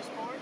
this morning?